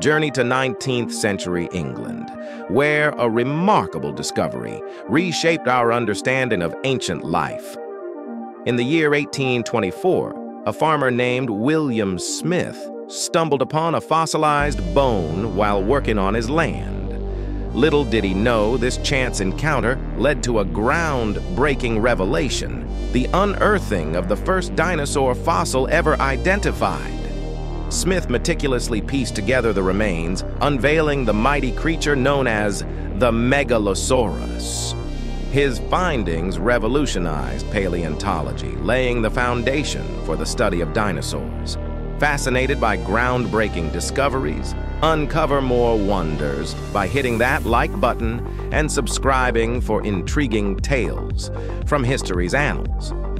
journey to 19th century England, where a remarkable discovery reshaped our understanding of ancient life. In the year 1824, a farmer named William Smith stumbled upon a fossilized bone while working on his land. Little did he know this chance encounter led to a ground-breaking revelation, the unearthing of the first dinosaur fossil ever identified. Smith meticulously pieced together the remains, unveiling the mighty creature known as the Megalosaurus. His findings revolutionized paleontology, laying the foundation for the study of dinosaurs. Fascinated by groundbreaking discoveries, Uncover more wonders by hitting that like button and subscribing for intriguing tales from history's annals.